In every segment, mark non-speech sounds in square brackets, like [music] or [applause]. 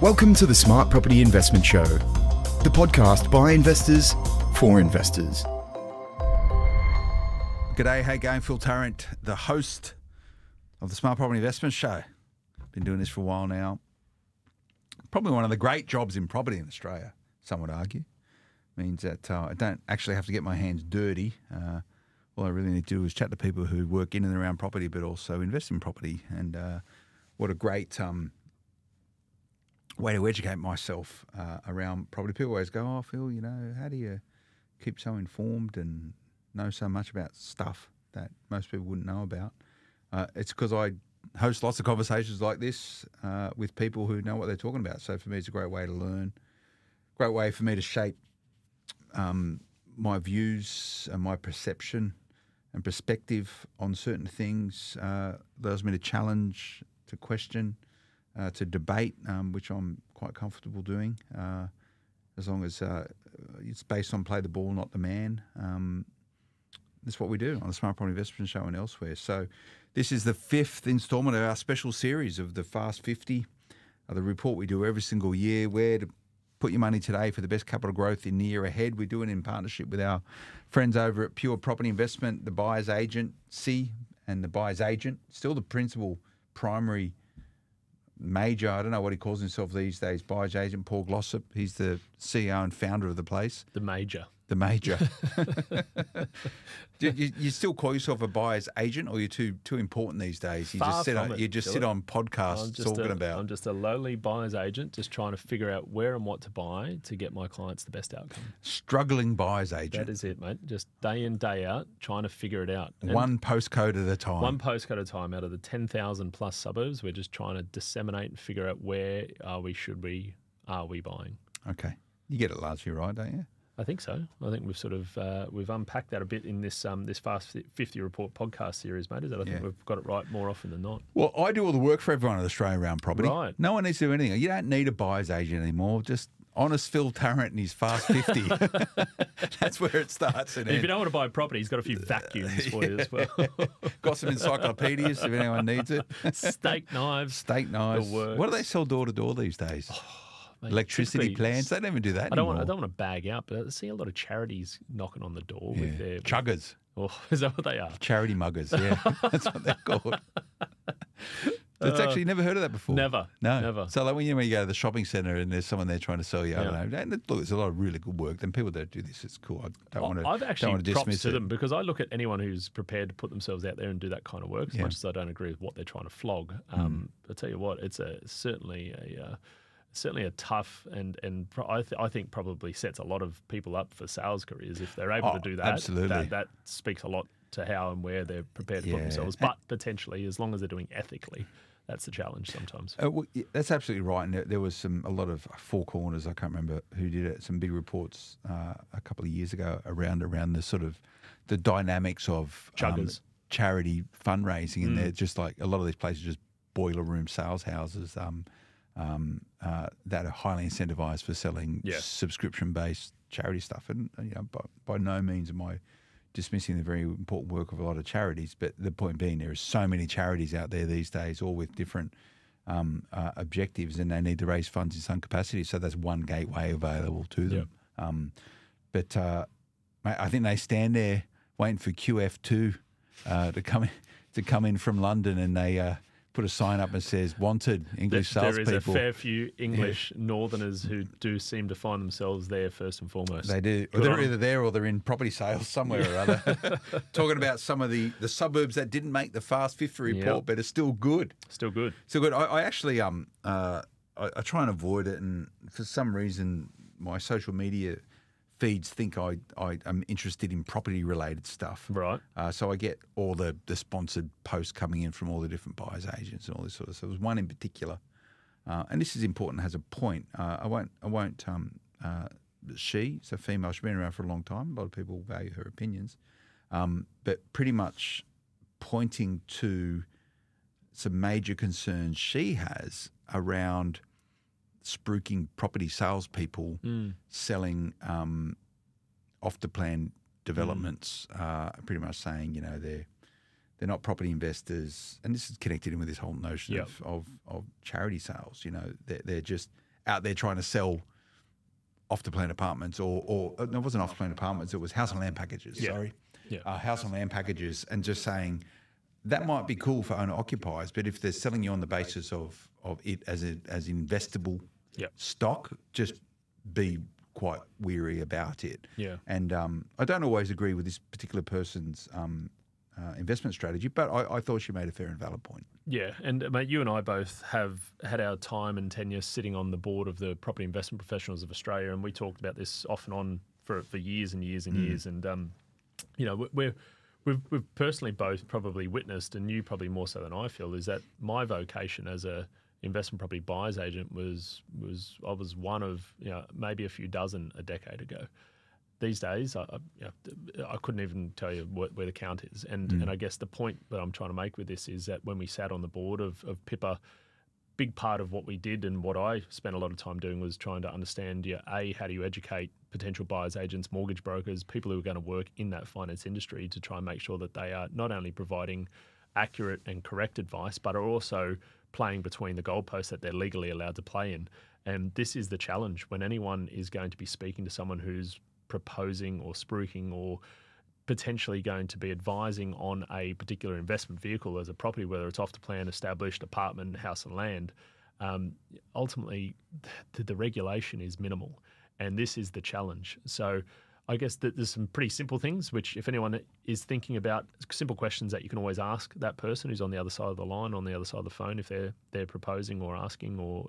Welcome to the Smart Property Investment Show, the podcast by investors for investors. G'day, hey going? Phil Tarrant, the host of the Smart Property Investment Show. Been doing this for a while now. Probably one of the great jobs in property in Australia, some would argue. Means that uh, I don't actually have to get my hands dirty. Uh, all I really need to do is chat to people who work in and around property, but also invest in property. And uh, what a great um, way to educate myself uh, around property. People always go, "Oh, Phil, you know, how do you keep so informed and know so much about stuff that most people wouldn't know about?" Uh, it's because I host lots of conversations like this uh, with people who know what they're talking about. So for me, it's a great way to learn, great way for me to shape um, my views and my perception and perspective on certain things. Uh, allows me to challenge, to question, uh, to debate, um, which I'm quite comfortable doing, uh, as long as uh, it's based on play the ball, not the man. Um, that's what we do on the Smart Property Investment Show and elsewhere. So, this is the fifth instalment of our special series of the Fast 50, uh, the report we do every single year, where to put your money today for the best capital growth in the year ahead. We do it in partnership with our friends over at Pure Property Investment, the buyer's agent, C, and the buyer's agent, still the principal primary major, I don't know what he calls himself these days, buyer's agent Paul Glossop. He's the CEO and founder of the place. The major. The major. [laughs] do you, you, still call yourself a buyer's agent, or you're too too important these days? You Far just sit on it, you just sit on podcasts talking a, about. I'm just a lowly buyer's agent, just trying to figure out where and what to buy to get my clients the best outcome. struggling buyer's agent. That is it, mate. Just day in day out, trying to figure it out. And one postcode at a time. one postcode at a time out of the 10,000 plus suburbs. We're just trying to disseminate and figure out where are we, should we, are we buying. okay, you get it largely right, don't you? I think so. I think we've sort of uh, we've unpacked that a bit in this um, this Fast 50 Report podcast series, mate. Is that I think Yeah. we've got it right more often than not. Well, I do all the work for everyone in Australia Round property. Right. No one needs to do anything. You don't need a buyer's agent anymore. Just honest Phil Tarrant and his Fast 50. [laughs] That's where it starts. If you don't want to buy a property, he's got a few vacuums for you as [laughs] well. [laughs] Got some encyclopedias if anyone needs it. Steak knives. Steak knives. What do they sell door to door these days? Electricity plants. They don't even do that I don't want. I don't want to bag out, but I see a lot of charities knocking on the door Yeah. with their. Chuggers. Oh, [laughs] is that what they are? Charity muggers. Yeah, [laughs] [laughs] that's what they're called. That's actually never heard of that before. Uh, Never. No, Never. So like when you, when you go to the shopping centre and there's someone there trying to sell you, I Yeah. don't know. And look, there's a lot of really good work. Then people that do this, it's cool. I don't want to. I've don't actually want to props dismiss to it. them because I look at anyone who's prepared to put themselves out there and do that kind of work. As Yeah. much as I don't agree with what they're trying to flog, um, I tell you what, it's a certainly a uh, certainly a tough and and pro- I, th- I think probably sets a lot of people up for sales careers if they're able Oh, to do that. absolutely. That, that speaks a lot to how and where they're prepared to Yeah. put themselves. But potentially, as long as they're doing ethically, that's the challenge sometimes. Uh, well, yeah, that's absolutely right. And there, there was some a lot of four corners. I can't remember who did it. Some big reports uh, a couple of years ago around around the sort of the dynamics of um, charity fundraising, Mm. and they're just like a lot of these places are just boiler room sales houses um, um, uh, that are highly incentivized for selling Yeah. subscription based charity stuff. And uh, you know, by, by no means am I dismissing the very important work of a lot of charities, but the point being, there are so many charities out there these days, all with different um, uh, objectives, and they need to raise funds in some capacity. So that's one gateway available to them. Um, but uh, mate, I think they stand there waiting for QF2 uh, to come in, to come in from London, and they uh, put a sign up and says "Wanted English There- there is a fair few English Northerners who do seem to find themselves there first and foremost. They do. Good they're on either there or they're in property sales somewhere or other. [laughs] Talking about some of the, the suburbs that didn't make the Fast 50 report, Yep. but are still good. Still good. So good. I, I actually um uh I, I try and avoid it, and for some reason my social media feeds think I I am interested in property related stuff. Right. Uh, so I get all the the sponsored posts coming in from all the different buyers agents and all this sort of stuff. There was one in particular, uh, and this is important. Has a point. Uh, I won't I won't um uh, she a female. She's been around for a long time. A lot of people value her opinions, um, but pretty much pointing to some major concerns she has around spruiking property salespeople Mm. selling um, off the plan developments, uh, pretty much saying, you know, they're they're not property investors, and this is connected in with this whole notion Yep. of, of of charity sales. You know, they're, they're just out there trying to sell off the plan apartments or, or uh, no, it wasn't off the plan apartments, it was house and land packages. Yeah. Sorry. Yeah. Uh, house and land packages and just saying that might be cool for owner occupiers, but if they're selling you on the basis of, of it as a, as investable Yep. stock, just be quite weary about it. Yeah. And um, I don't always agree with this particular person's um, uh, investment strategy, but I, I thought she made a fair and valid point. Yeah, and uh, mate, you and I both have had our time and tenure sitting on the board of the Property Investment Professionals of Australia, and we talked about this off and on for, for years and years and years. And um, you know, we- we're we've, we've personally both probably witnessed, and you probably more so than I feel, is that my vocation as a investment property buyers agent was was I was one of you know maybe a few dozen a decade ago. These days, I, I, you know, I couldn't even tell you what, where the count is, and hmm. and I guess the point that I'm trying to make with this is that when we sat on the board of, of PIPA, big part of what we did and what I spent a lot of time doing was trying to understand, yeah, a how do you educate potential buyers agents, mortgage brokers, people who are going to work in that finance industry to try and make sure that they are not only providing accurate and correct advice, but are also playing between the goalposts that they're legally allowed to play in. And this is the challenge when anyone is going to be speaking to someone who's proposing or spruiking or potentially going to be advising on a particular investment vehicle as a property, whether it's off the plan, established, apartment, house, and land. Um, ultimately, the, the regulation is minimal, and this is the challenge. So, I guess that there's some pretty simple things which, if anyone is thinking about simple questions that you can always ask that person who's on the other side of the line, on the other side of the phone, if they're they're proposing or asking or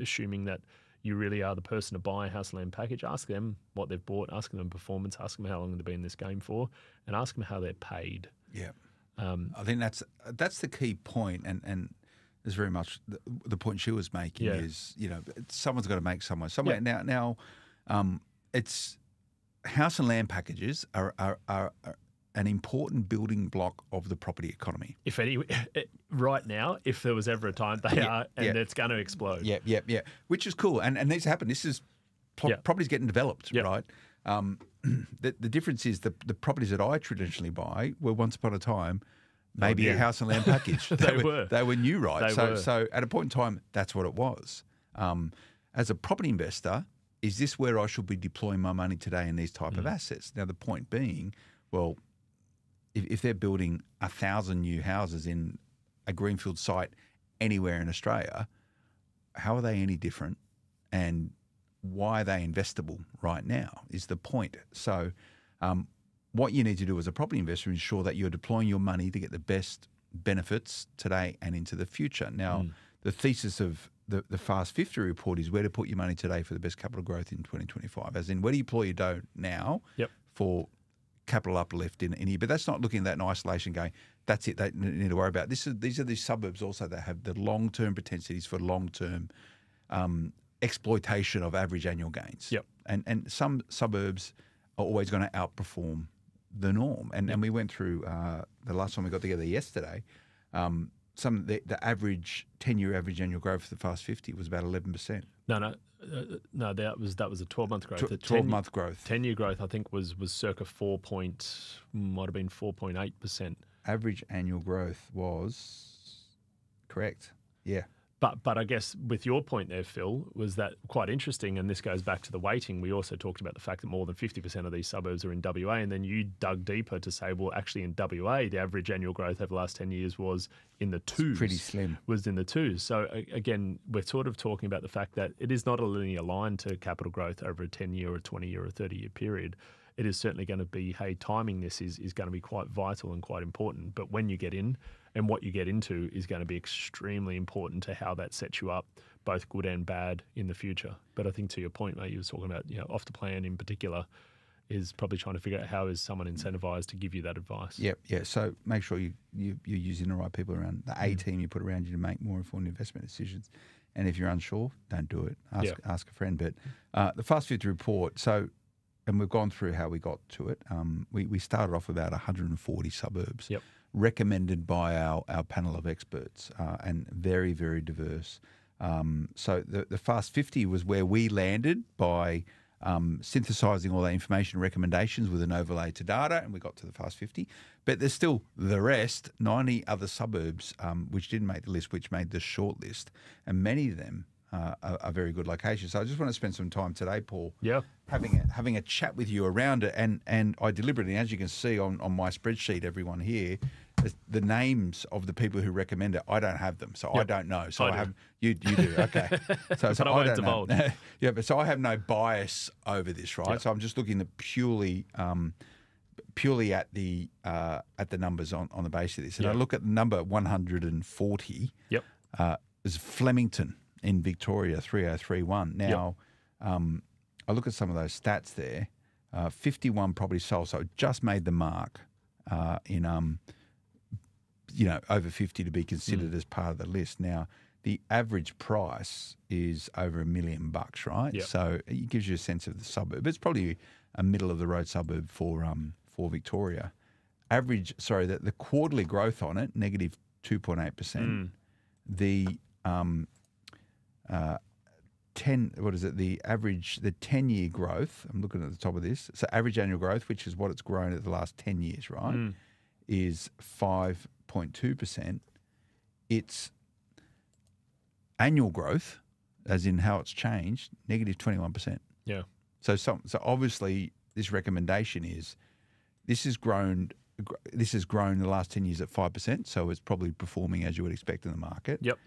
assuming that you really are the person to buy a house and land package, ask them what they've bought, ask them performance, ask them how long they've been in this game for, and ask them how they're paid. Yeah. Um, I think that's that's the key point, and and is very much the, the point she was making Yeah. is you know someone's got to make somewhere somewhere Yeah. now now um, it's house and land packages are, are are are an important building block of the property economy. if any, [laughs] right now, if there was ever a time, they Yeah, are, and yeah. it's going to explode. Yeah, yeah, yeah. Which is cool, and and these happen. This is pro- Yeah. properties getting developed, right? Um, [clears throat] the the difference is the the properties that I traditionally buy were once upon a time maybe a house and land [laughs] package. They were. They were new, right? They so were. so at a point in time, that's what it was. Um, as a property investor, is this where I should be deploying my money today in these type Mm. of assets? Now the point being, well, if, if they're building a thousand new houses in a greenfield site anywhere in Australia, how are they any different and why are they investable right now is the point. So, um, what you need to do as a property investor is ensure that you're deploying your money to get the best benefits today and into the future. Now, the thesis of the, the Fast 50 report is where to put your money today for the best capital growth in 2025, as in where do you deploy your dough now Yep. for capital uplift in, in here. But that's not looking at that in isolation going, that's it, they need to worry about. This is These are these suburbs also that have the long term propensities for long term um, exploitation of average annual gains. Yep. And, and some suburbs are always going to outperform the norm. And, and we went through uh, the last time we got together yesterday. Um, some the, the average ten year average annual growth for the Fast Fifty was about eleven percent. No, no, uh, no. That was that was a twelve month growth. Twelve 10 month growth. Ten year growth, I think, was was circa four point, might have been four point eight percent. Average annual growth was correct. Yeah. But but I guess with your point there, Phil, was that quite interesting, and this goes back to the weighting. We also talked about the fact that more than fifty percent of these suburbs are in WA, and then you dug deeper to say, well, actually in WA, the average annual growth over the last ten years was in the twos. pretty slim. Was in the twos. So again, we're sort of talking about the fact that it is not a linear line to capital growth over a ten year, or twenty year, or thirty year period. It is certainly going to be, hey, timing this is is going to be quite vital and quite important. But when you get in and what you get into is going to be extremely important to how that sets you up, both good and bad in the future. But I think to your point, mate, you were talking about, you know, off the plan in particular, is probably trying to figure out how is someone incentivized to give you that advice. Yep, yeah. So make sure you, you you're using the right people around the A team you put around you to make more informed investment decisions. And if you're unsure, don't do it. Ask Yeah. ask a friend. But uh, the Fast 50 report. So, and we've gone through how we got to it. Um, we we started off about 140 suburbs. Yep. Recommended by our, our panel of experts uh, and very, very diverse. Um, so the, the Fast 50 was where we landed by um, synthesizing all that information recommendations with an overlay to data, and we got to the Fast 50. But there's still the rest, 90 other suburbs, um, which didn't make the list, which made the short list. And many of them uh, a, a very good location. So I just want to spend some time today, Paul, Yeah. having a, having a chat with you around it. And and I deliberately, as you can see on, on my spreadsheet, everyone here, the- the names of the people who recommend it, I don't have them, so I don't know. So I I, have you you do okay. [laughs] So, so I won't don't know. [laughs] yeah, but so I have no bias over this, right? Yep. So I'm just looking at purely. Um, purely at the uh, at the numbers on, on the basis of this, and I look at the number 140 Yep. uh, is Flemington in Victoria, 3031. Now, um, I look at some of those stats there. Uh, 51 properties sold, so it just made the mark uh, in, um, you know, over 50 to be considered Hmm. as part of the list. Now, the average price is over a million bucks, right? Yep. So it gives you a sense of the suburb. It's probably a middle of the road suburb for um, for Victoria. Average, sorry, the, the quarterly growth on it, negative 2.8 percent Mm. the um, uh, 10 what is it the average the 10 year growth i'm looking at the top of this so average annual growth which is what it's grown at the last 10 years right Mm. Is 5.2% its annual growth as in how it's changed negative 21% Yeah. so some, so obviously this recommendation is this has grown gr- this has grown the last 10 years at 5%, so it's probably performing as you would expect in the market. Yep.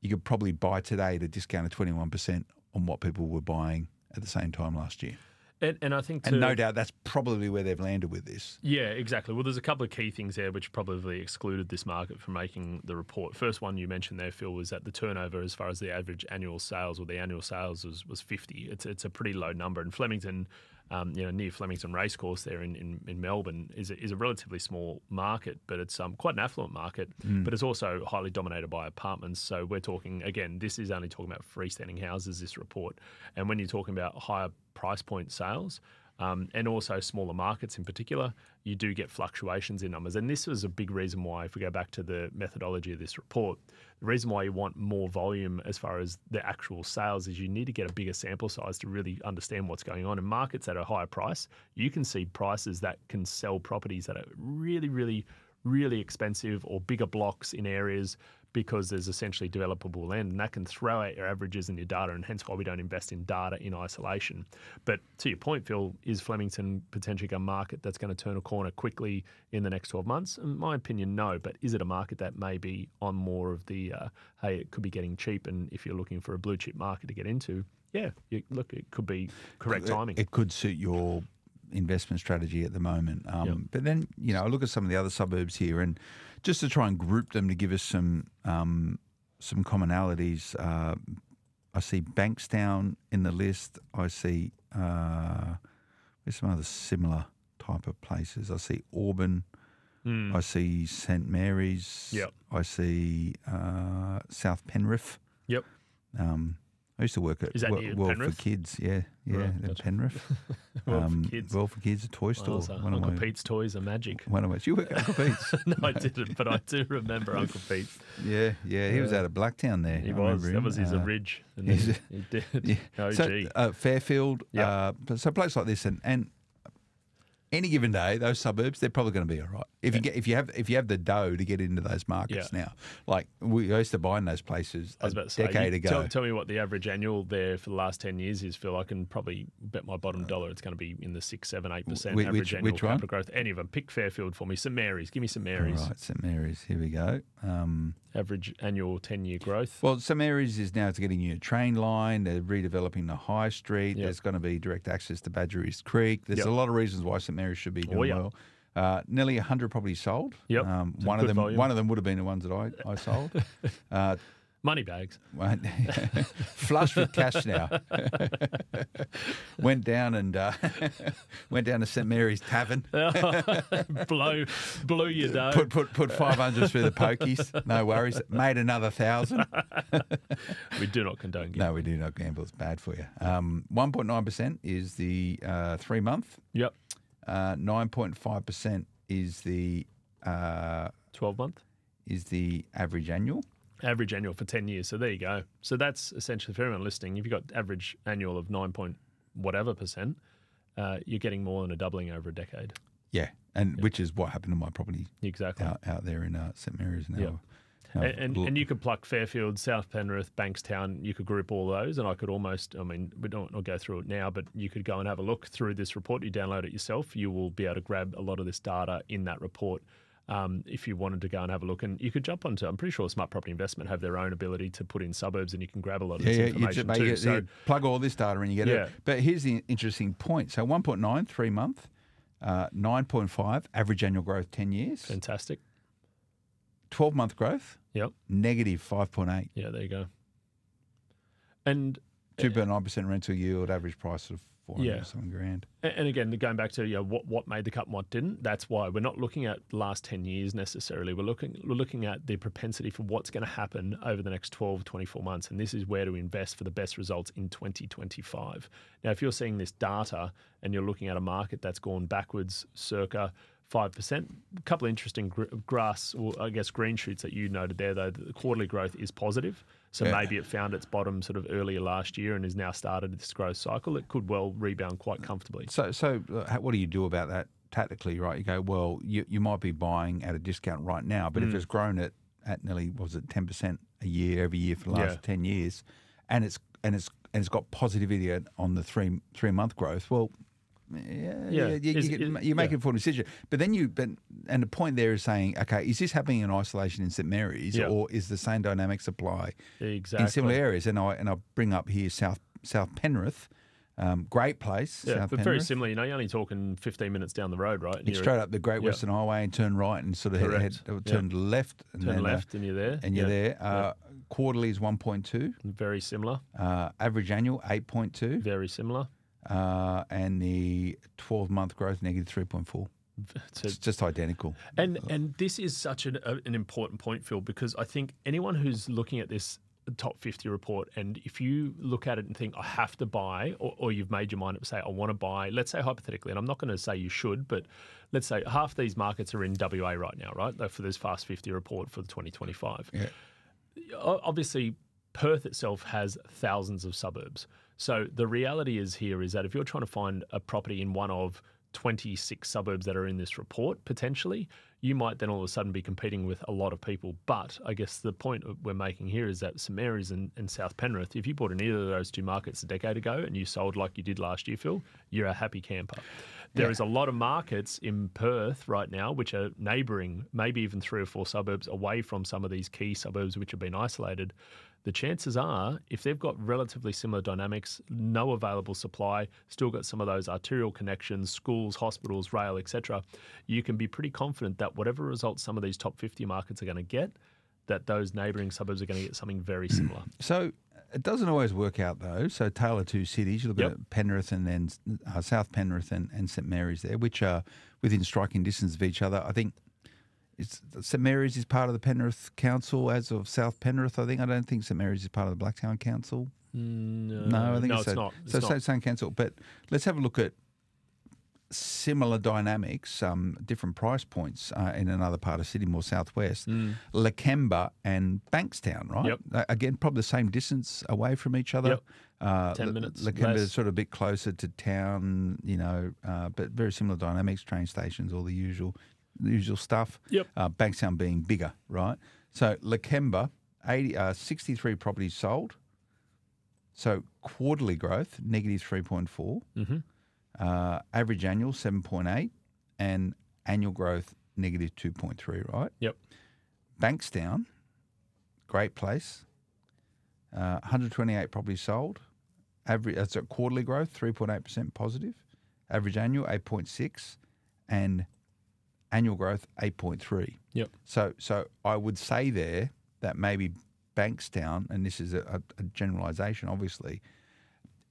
You could probably buy today at a discount of 21% on what people were buying at the same time last year. And, and I think to, And no doubt that's probably where they've landed with this. Yeah, exactly. Well, there's a couple of key things there which probably excluded this market from making the report. First one you mentioned there, Phil, was that the turnover as far as the average annual sales or the annual sales was, was 50. It's, it's a pretty low number. And Flemington, um, you know, near Flemington Racecourse there in, in, in Melbourne is a, is a relatively small market, but it's um, quite an affluent market, but it's also highly dominated by apartments. So we're talking, again, this is only talking about freestanding houses, this report. And when you're talking about higher price point sales, um, and also smaller markets in particular, you do get fluctuations in numbers. And this was a big reason why, if we go back to the methodology of this report, the reason why you want more volume as far as the actual sales is you need to get a bigger sample size to really understand what's going on. In markets at a higher price, you can see prices that can sell properties that are really, really, really expensive or bigger blocks in areas because there's essentially developable land and that can throw out your averages and your data and hence why we don't invest in data in isolation. But to your point, Phil, is Flemington potentially a market that's going to turn a corner quickly in the next 12 months? In my opinion, no. But is it a market that may be on more of the, uh, hey, it could be getting cheap and if you're looking for a blue chip market to get into, yeah, you, look, it could be correct It- timing. It could suit your investment strategy at the moment. Um, Yep. But then, you know, I look at some of the other suburbs here and just to try and group them to give us some um, some commonalities. Uh, I see Bankstown in the list. I see uh, there's some other similar type of places. I see Auburn. Mm. I see St Mary's. Yep. I see uh, South Penrith. Yep. Um, I used to work at Is that near World Penrith? for Kids. Yeah, yeah, Right, in gotcha. Penrith. [laughs] World for Um, Kids. World for Kids, a toy store. Well, so one, Uncle of my, Pete's toys are magic. one of my. You work at Uncle Pete's? [laughs] no, I didn't, but I do remember Uncle [laughs] Pete. yeah, yeah. He was out of Blacktown there. He I was. remember That him. was his Uh, ridge. And he's he did. Yeah. OG. So uh, Fairfield. Yep. Uh, so a place like this, and and any given day, those suburbs, they're probably going to be all right. If you get if you have if you have the dough to get into those markets Yeah. now, like we used to buy in those places a say, decade you ago. Tell, tell me what the average annual there for the last 10 years is, Phil. I can probably bet my bottom dollar it's going to be in the 6, 7, 8% average which- annual which one? capital growth. Any of them. Pick Fairfield for me. St Mary's. Give me St Mary's. All right, St Mary's. Here we go. Um, Average annual 10 year growth. Well, St Mary's is now it's getting a new train line. They're redeveloping the high street. Yep. There's going to be direct access to Badgerys Creek. There's Yep. a lot of reasons why St Mary's should be doing Oh, yeah. well. Uh, nearly 100 properties sold. Yep. Um, one of them, volume. one of them would have been the ones that I, I sold. [laughs] uh, Money bags. [laughs] flush with cash now. [laughs] went down and uh, went down to St Mary's Tavern. blow, blew your dough. Put put put 500 through the pokies. No worries. Made another thousand. we do not condone gambling. No, we do not gamble. It's bad for you. Um, 1.9% is the uh, three month. Yep. Uh, 9.5% is the uh, 12 month. is the average annual. Average annual for 10 years. So there you go. So that's essentially for everyone listening. If you've got average annual of 9 point whatever percent, uh, you're getting more than a doubling over a decade. Yeah, and which is what happened to my property Exactly. out, out there in uh, St Mary's now. Yep. And, and, you could pluck Fairfield, South Penrith, Bankstown. You could group all those, and I could almost. I mean, we don't not go through it now, but you could go and have a look through this report. You download it yourself. You will be able to grab a lot of this data in that report. Um, if you wanted to go and have a look, and you could jump onto, I'm pretty sure Smart Property Investment have their own ability to put in suburbs, and you can grab a lot of Yeah, this yeah, you information just too. it, so, you plug all this data and you get Yeah. it. But here's the interesting point. So 1.9, three month, uh, 9.5, average annual growth 10 years, fantastic. 12 month growth, Yep. negative 5.8, Yeah, there you go. And 2.9% rental yield, average price of 400 Yeah. something grand. And again, going back to you know, what what made the cut and what didn't. That's why we're not looking at the last ten years necessarily. We're looking we're looking at the propensity for what's going to happen over the next 12, 24 months, and this is where to invest for the best results in 2025. Now, if you're seeing this data and you're looking at a market that's gone backwards, circa. Five percent. A couple of interesting gr- grass, or I guess green shoots that you noted there. Though the quarterly growth is positive, so Yeah. maybe it found its bottom sort of earlier last year and has now started this growth cycle. It could well rebound quite comfortably. So, so uh, what do you do about that tactically, right? You go, well, you, you might be buying at a discount right now, but Mm. if it's grown at, at nearly, what was it, 10% a year every year for the last Yeah. 10 years, and it's, and it's, and it's got positivity on the three, three month growth, well, yeah, Yeah. yeah, you, Is- you, is- you make yeah. an informed decision. But then you, but, and the point there is saying, okay, is this happening in isolation in St Mary's, Yeah. or is the same dynamics apply Exactly. in similar areas? And I and I bring up here South South Penrith, um, great place. Yeah, South but Penrith. very similar. You know, you're only talking 15 minutes down the road, right? You're- straight up the Great yeah. Western Highway and turn right and sort of head, head Correct. turn Yeah. left and Turn then, uh, left and you're there. and you're Yeah. there. Uh, Quarterly is 1.2, Very similar. uh, average annual 8.2, Very similar. Uh, and the 12 month growth negative 3.4. [laughs] So- It's just identical. and and this is such an, an important point, Phil, because I think anyone who's looking at this top 50 report, and if you look at it and think, I have to buy, or, or you've made your mind up, say, I want to buy, let's say hypothetically, and I'm not going to say you should, but let's say half these markets are in WA right now, right? For this Fast 50 report for the 2025. Yeah. obviously Perth itself has thousands of suburbs. So the reality is here is that if you're trying to find a property in one of 26 suburbs that are in this report potentially, you might then all of a sudden be competing with a lot of people. But I guess the point we're making here is that St Mary's and, and South Penrith, if you bought in either of those two markets a decade ago and you sold like you did last year, Phil, you're a happy camper. There is a lot of markets in Perth right now which are neighbouring, maybe even three or four suburbs away from some of these key suburbs which have been isolated. The chances are, if they've got relatively similar dynamics, no available supply, still got some of those arterial connections, schools, hospitals, rail, etc., you can be pretty confident that whatever results some of these top 50 markets are going to get, that those neighbouring suburbs are going to get something very similar. So it doesn't always work out though. So tale of two cities. You look Yep. at Penrith and then uh, South Penrith and, and St Mary's there, which are within striking distance of each other. I think it's St Mary's is part of the Penrith Council as of South Penrith. I think I don't think St Mary's is part of the Blacktown Council. No, No, I think no, it's, it's not. It's so not. same, same council. But let's have a look at similar dynamics, um, different price points uh, in another part of Sydney, more southwest. Lakemba and Bankstown, right? Mm. Yep. Uh, again, probably the same distance away from each other. Yep. Uh, 10 La- minutes Lakemba is sort of a bit closer to town, you know, uh, but very similar dynamics, train stations, all the usual, the usual stuff. Yep. Uh, Bankstown being bigger, right? So Lakemba, 80, uh, 63 properties sold. So quarterly growth, negative 3.4. Mm-hmm. Uh, average annual, 7.8. And annual growth, negative 2.3, right? Yep. Bankstown, great place. Uh, 128 properties sold. Average, that's a quarterly growth, 3.8% positive. Average annual, 8.6. And annual growth, 8.3. Yep. So, so I would say there that maybe Bankstown, and this is a, a, a generalisation, obviously,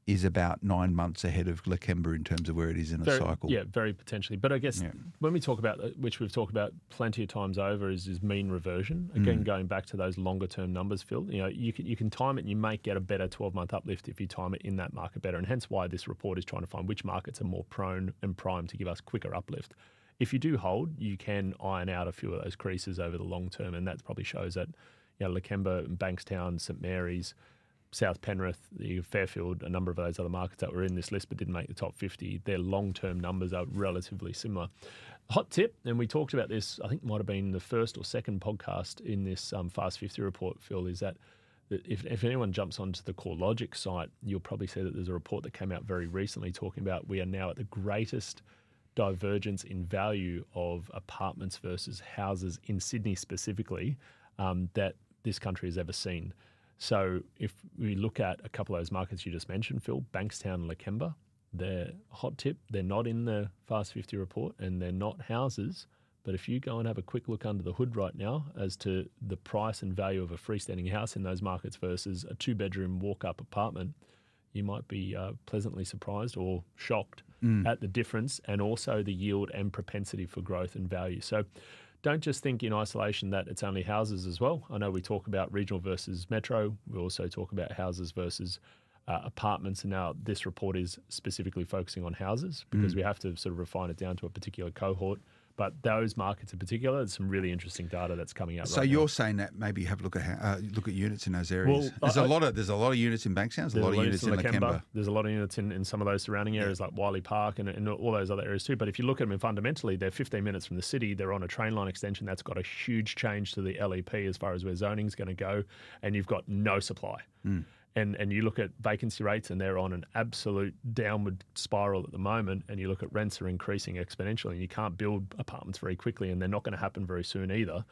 is about nine months ahead of Lakemba in terms of where it is in a Very- cycle. Yeah, very potentially. But I guess Yeah. when we talk about, uh, which we've talked about plenty of times over, is, is mean reversion. Again, Mm. going back to those longer term numbers, Phil. You know, you can you can time it, and you might get a better twelve month uplift if you time it in that market better, and hence why this report is trying to find which markets are more prone and primed to give us quicker uplift. If you do hold, you can iron out a few of those creases over the long term, and that probably shows that you know Lakemba, and Bankstown, St Mary's. South Penrith, Fairfield, a number of those other markets that were in this list but didn't make the top 50, their long term numbers are relatively similar. hot tip, and we talked about this. I think might have been the first or second podcast in this um, Fast 50 report. Phil is that that if, if anyone jumps onto the CoreLogic site, you'll probably see that there's a report that came out very recently talking about we are now at the greatest divergence in value of apartments versus houses in Sydney specifically um, that this country has ever seen. So if we look at a couple of those markets you just mentioned, Phil, Bankstown and Lakemba, they're hot tip. They're not in the Fast 50 report and they're not houses. But if you go and have a quick look under the hood right now as to the price and value of a freestanding house in those markets versus a two bedroom walk up apartment, you might be uh, pleasantly surprised or shocked at the difference and also the yield and propensity for growth and value. So don't just think in isolation that it's only houses as well. I know we talk about regional versus metro. We also talk about houses versus uh, apartments. And now this report is specifically focusing on houses because we have to sort of refine it down to a particular cohort. But those markets in particular, there's some really interesting data that's coming out. So right you're now. saying that maybe you have a look at how, uh, look at units in those areas. Well, there's I- a lot of there's a lot of units in Bankstown. There's a There's lot of units in Lakemba. There's a lot of units in, in some of those surrounding areas like Wiley Park and, and all those other areas too. But if you look at them fundamentally, they're 15 minutes from the city. They're on a train line extension. That's got a huge change to the LEP as far as where zoning is going to go. And you've got no supply. And, and you look at vacancy rates and they're on an absolute downward spiral at the moment. And you look at rents are increasing exponentially and you can't build apartments very quickly and they're not going to happen very soon either.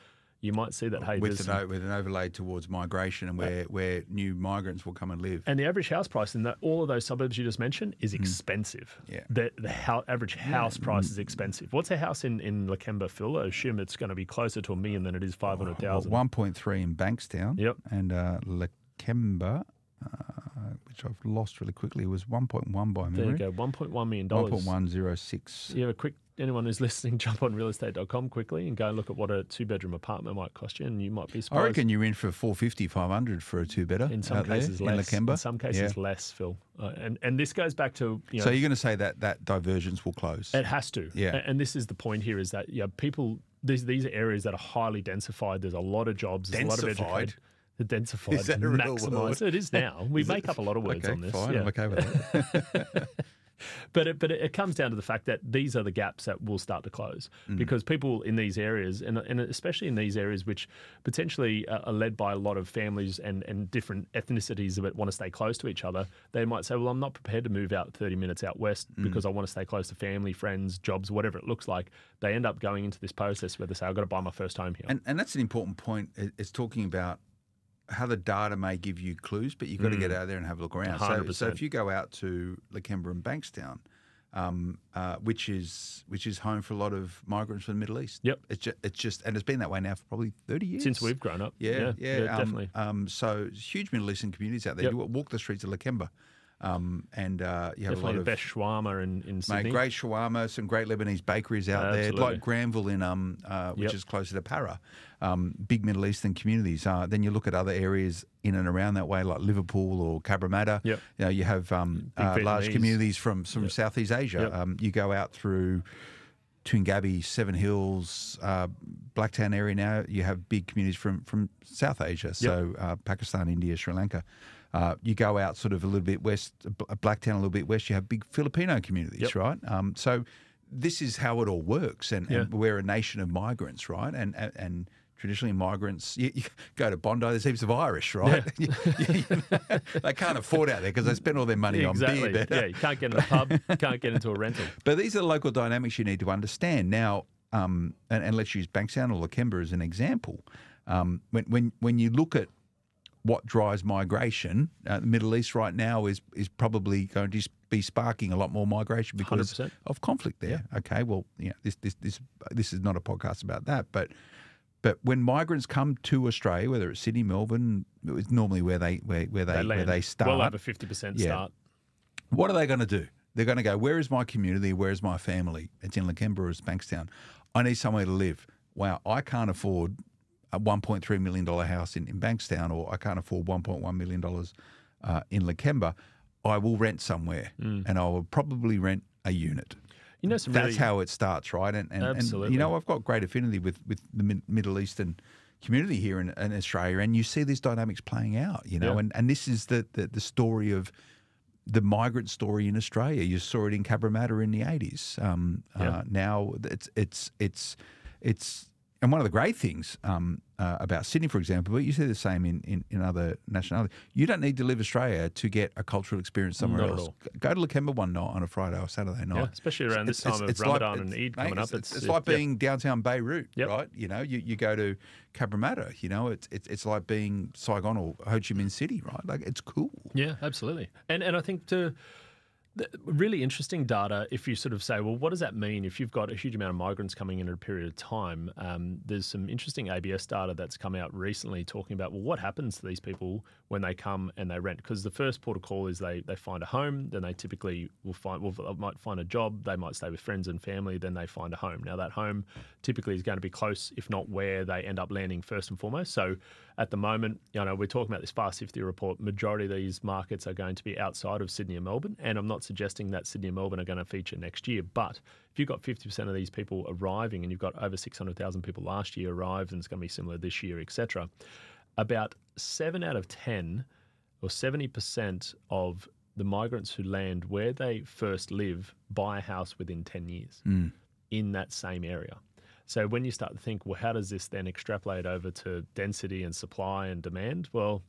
You might see that, hey, with an, with an overlay towards migration and where, where new migrants will come and live. And the average house price in that, all of those suburbs you just mentioned is expensive. Mm. Yeah. The, the hou- average house price is expensive. What's a house in, in Lakemba, Phil? I assume it's going to be closer to a million than it is 500,000. Well, 1.3 in Bankstown. Yep. And uh, Lakemba, uh, which I've lost really quickly, was 1.1 by memory. there you go, $1.1 million. 1.106. You have a quick, anyone who's [laughs] listening, jump on realestate.com quickly and go and look at what a two bedroom apartment might cost you, and you might be surprised. I reckon you're in for 450, 500 for a two better. in some there cases in less. Lakemba. In some cases Yeah. less, Phil. Uh, and, and this goes back to, you know, So you're going to say that that divergence will close? It has to. Yeah. A- And this is the point here is that yeah, people these these are areas that are highly densified. There's a lot of jobs. There's a lot of Densified? education. Densified, Is that maximized. It is now. We make up a lot of words okay, on this. fine. yeah. I'm okay with [laughs] that. But it, but it comes down to the fact that these are the gaps that will start to close Mm. because people in these areas, and, and especially in these areas which potentially are are led by a lot of families and, and different ethnicities that want to stay close to each other, they might say, "Well, I'm not prepared to move out 30 minutes out west Mm. because I want to stay close to family, friends, jobs, whatever it looks like." They end up going into this process where they say, "I've got to buy my first home here." And, and that's an important point. It's talking about how the data may give you clues, but you've got to get out there and have a look around. So, so if you go out to Lakemba and Bankstown, um, uh, which is which is home for a lot of migrants from the Middle East. Yep. It's just, it's just and it's been that way now for probably thirty years Since we've grown up, Yeah, yeah, um, definitely. Um, so huge Middle Eastern communities out there. Yep. You walk the streets of Lakemba, um, and uh, you have Definitely a the lot of best shawarma in, in Sydney. Mate, great shawarma, some great Lebanese bakeries out there, Absolutely. like Granville in um, uh, which Yep. is closer to Parra. Um, big Middle Eastern communities. Uh, then you look at other areas in and around that way, like Liverpool or Cabramatta. Yep. You know, you have um, uh, large communities from from Southeast Asia. Yep. Um, you go out through. Toongabbie, Seven Hills, uh, Blacktown area now, you have big communities from, from South Asia, so uh, Pakistan, India, Sri Lanka. Uh, you go out sort of a little bit west, B- Blacktown a little bit west, you have big Filipino communities, Yep. right? Um, so this is how it all works, and, and we're a nation of migrants, right? And and, and traditionally migrants, you, you go to Bondi, there's heaps of Irish, right? [laughs] You- you- they can't afford out there because they spend all their money exactly. on beer. Yeah, you can't get in a pub, can't get into a rental. [laughs] But these are the local dynamics you need to understand. Now, um, and, and let's use Bankstown or Lakemba as an example. Um, when, when, when you look at what drives migration, uh, the Middle East right now is, is probably going to be sparking a lot more migration because 100%. of conflict there. Okay, well, you know, this, this, this, this is not a podcast about that, but but when migrants come to Australia, whether it's Sydney, Melbourne, it's normally where they where, where they, They where they start. well over 50% Yeah. start. What are they going to do? They're going to go, where is my community? Where is my family? It's in Lakemba or it's Bankstown. I need somewhere to live. Wow, I can't afford a $1.3 million house in, in Bankstown or I can't afford $1.1 million uh, in Lakemba. I will rent somewhere and I will probably rent a unit. You know, some That's really, how it starts, right? And, and, and you know, I've got great affinity with, with the Mid- Middle Eastern community here in, in Australia, and you see these dynamics playing out, you know, Yeah. and, and this is the, the, the story of the migrant story in Australia. You saw it in Cabramatta in the eighties. Um, Yeah. uh, now it's it's it's it's and one of the great things um, uh, about Sydney, for example, but you see the same in, in, in other nationalities. You don't need to live Australia to get a cultural experience somewhere Not else. Go to Lakemba one night on a Friday or Saturday night. Yeah, especially around this time it's- of it's like- Ramadan and it's- Eid coming it's, up. It's, It's, it's it- like being downtown Beirut, Yep. right? You know, you, you go to Cabramatta, you know, it's, it's it's like being Saigon or Ho Chi Minh City, right? Like it's cool. Yeah, absolutely. And and I think to really interesting data, if you sort of say, well, what does that mean if you've got a huge amount of migrants coming in at a period of time? Um, there's some interesting ABS data that's come out recently talking about, well, what happens to these people when they come and they rent? Because the first port of call is they, they find a home, then they typically will find, will, might find a job, they might stay with friends and family, then they find a home. Now, that home typically is going to be close, if not where they end up landing first and foremost. So at the moment, you know, we're talking about this Fast 50 report. Majority of these markets are going to be outside of Sydney and Melbourne, and I'm not suggesting that Sydney and Melbourne are going to feature next year. But if you've got 50% of these people arriving, and you've got over 600,000 people last year arrived, and it's going to be similar this year, etc., about seven out of 10 or 70% of the migrants who land where they first live buy a house within 10 years hmm. in that same area. So when you start to think, well, how does this then extrapolate over to density and supply and demand? Well,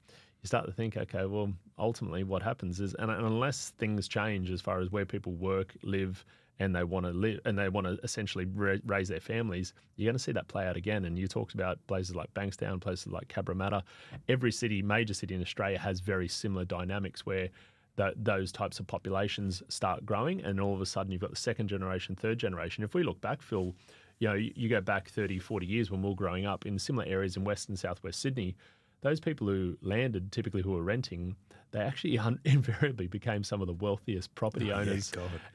you start to think, okay, well, ultimately what happens is, and unless things change as far as where people work, live, and they want to live, and they want to essentially raise their families, you're going to see that play out again. And you talked about places like Bankstown, places like Cabramatta. Every city, major city in Australia, has very similar dynamics where th- those types of populations start growing, and all of a sudden you've got the second generation, third generation. If we look back, Phil, you know, you, you go back 30, 40 years when we were growing up in similar areas in West and Southwest Sydney, those people who landed, typically who were renting, they actually un- [laughs] invariably became some of the wealthiest property oh, owners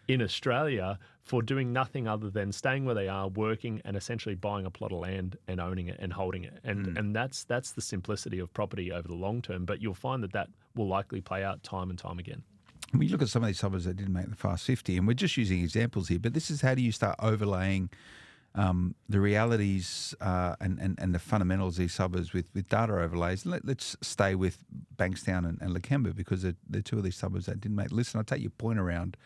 in Australia for doing nothing other than staying where they are, working, and essentially buying a plot of land and owning it and holding it. And hmm. and that's that's the simplicity of property over the long term. But you'll find that that will likely play out time and time again. When you look at some of these suburbs that didn't make the Fast 50, and we're just using examples here, but this is how do you start overlaying um, the realities uh, and, and, and the fundamentals of these suburbs with, with data overlays. Let, us stay with Bankstown and, and Lakemba because they're, they're two of these suburbs that didn't make. Listen, I'll take your point around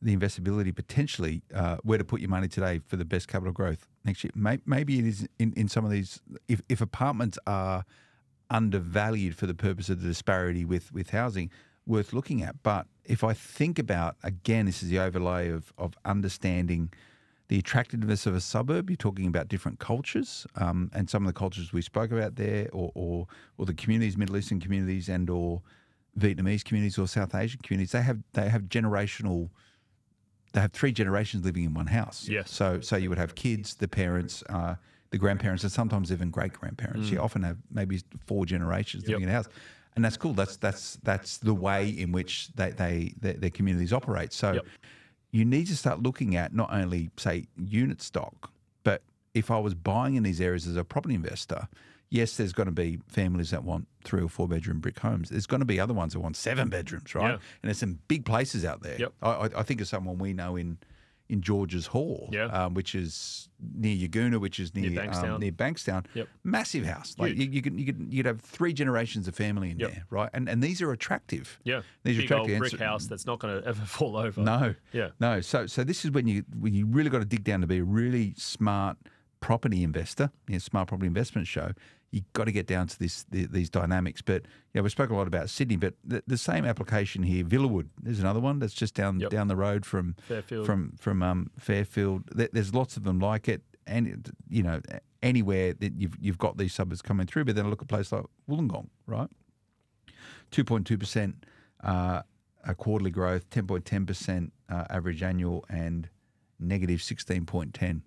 the investability potentially uh, where to put your money today for the best capital growth next year. Maybe it is in, in some of these, if, if apartments are undervalued for the purpose of the disparity with, with housing, worth looking at. But if I think about, again, this is the overlay of, of understanding the attractiveness of a suburb. You're talking about different cultures, um, and some of the cultures we spoke about there, or, or or the communities, Middle Eastern communities, and or Vietnamese communities or South Asian communities. They have they have generational. They have three generations living in one house. Yes. So so you would have kids, the parents, uh, the grandparents, and sometimes even great grandparents. You often have maybe four generations living Yep. in a house. And that's cool. That's that's that's the way in which they, they their, their communities operate. So Yep. You need to start looking at not only say unit stock, but if I was buying in these areas as a property investor, yes, there's going to be families that want three or four bedroom brick homes. There's going to be other ones that want seven bedrooms, right? Yeah. And there's some big places out there. Yep. I, I- I think of someone we know in in George's Hall, Yeah. um, which is near Yagoona, which is near Near Bankstown. Um, near Bankstown. Yep. Massive house. Like you, you could you could you'd have three generations of family in Yep. there, right? And and these are attractive. Yeah, These are big old attractive. And brick so- house that's not going to ever [laughs] fall over. no. Yeah. No. So so this is when you when you really got to dig down to be a really smart property investor, you know, smart property investment show. You got to get down to this the, these dynamics. But yeah, we spoke a lot about Sydney, but the, the same application here, Villawood. There's another one that's just down Yep. down the road from Fairfield. from from um, Fairfield. There's lots of them like it, and you know anywhere that you've you've got these suburbs coming through. But then I look at a place like Wollongong, right? Two point two percent uh, quarterly growth, ten point ten percent uh, average annual, and negative sixteen point ten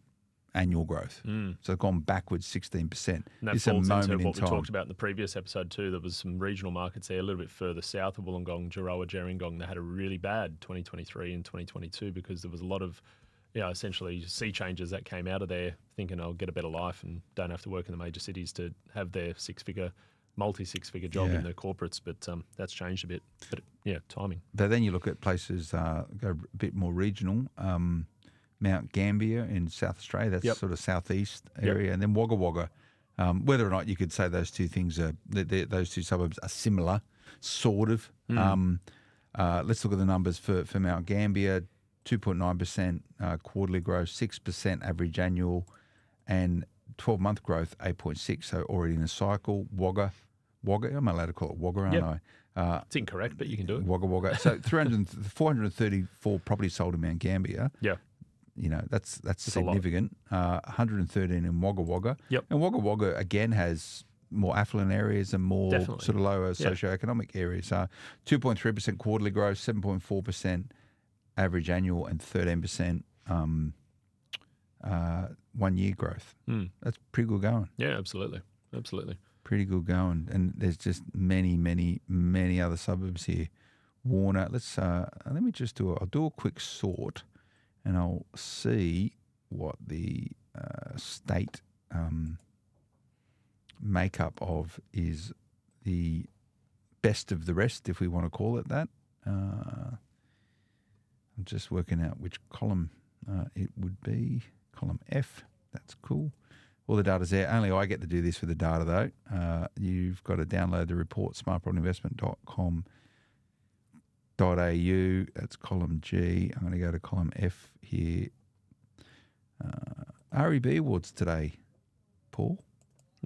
annual growth. So it's gone backwards sixteen percent. And that It's a falls moment into in what we time. talked about in the previous episode too. There was some regional markets there a little bit further south of Wollongong, Gerroa, Gerringong. They had a really bad 2023 and 2022 because there was a lot of, you know, essentially sea changes that came out of there, thinking I'll get a better life and don't have to work in the major cities to have their six-figure, multi-six-figure job Yeah. in the corporates. But um, that's changed a bit. But yeah, timing. But then you look at places uh, go a bit more regional. Um, Mount Gambier in South Australia, that's Yep. sort of southeast Yep. area, and then Wagga Wagga. Um, whether or not you could say those two things are th th those two suburbs are similar, sort of. Hmm. Um, Uh, let's look at the numbers for, for Mount Gambier 2.9% uh, quarterly growth, 6% average annual, and 12 month growth 8.6. So already in a cycle. Wagga, Wagga, I'm allowed to call it Wagga, aren't Yep. I? Uh, It's incorrect, but you can do it. Wagga Wagga. So 300, 434 properties sold in Mount Gambier. Yeah. You know, that's that's It's significant. Uh, 113 in Wagga Wagga. Yep. And Wagga Wagga, again, has more affluent areas and more Definitely. sort of lower Yeah. socioeconomic areas. So 2.3% quarterly growth, 7.4% average annual, and 13% um, uh, one year growth. Mm. That's pretty good going. Yeah, absolutely. Absolutely. Pretty good going. And there's just many, many, many other suburbs here. Warner, let's uh, let me just do a, I'll do a quick sort and I'll see what the uh, state um, makeup of is the best of the rest, if we want to call it that. Uh, I'm just working out which column uh, it would be. Column F. That's cool. All the data's there. Only I get to do this with the data, though. Uh, you've got to download the report, smartpropertyinvestment.com au. That's column G. I'm going to go to column F here. Uh, REB awards today, Paul.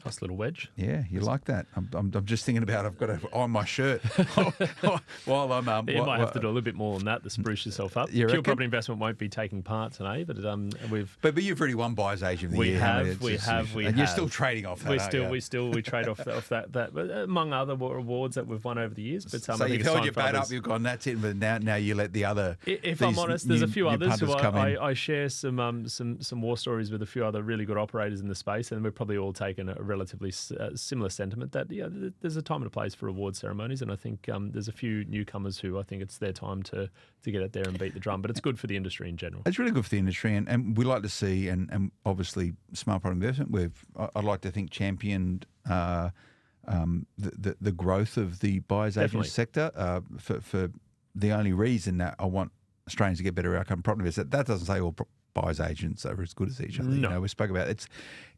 Nice little wedge. Yeah, you like that? I'm, I'm, I'm just thinking about I've got to on my shirt [laughs] [laughs] while I'm. Um, You might have to do a little bit more than that to spruce yourself up. You Pure reckon? Property Investment won't be taking part today, but um, we've But but you've already won buyers agent of the We year. have, we just- have, we and you're still trading off that. we still we still we trade off that, off that that but among other wa- awards that we've won over the years. But um, so you've held your bat others. up. You've gone. That's it. But now now you let the other. If I'm honest, there's a few others who I. I, I share some um, some some war stories with a few other really good operators in the space, and we've probably all taken a relatively uh, similar sentiment that yeah, th- there's a time and a place for award ceremonies, and I think um, there's a few newcomers who I think it's their time to to get out there and beat the drum. But it's good for the industry in general. It's really good for the industry, and, and we like to see, and, and obviously, smart product investment. We've, I- I'd like to think, championed uh, um, the, the the growth of the buyers agent sector uh, for for the only reason that I want Australians to get better outcome property is That that doesn't say all pro- buyers agents are as good as each other. No. You know, we spoke about it. it's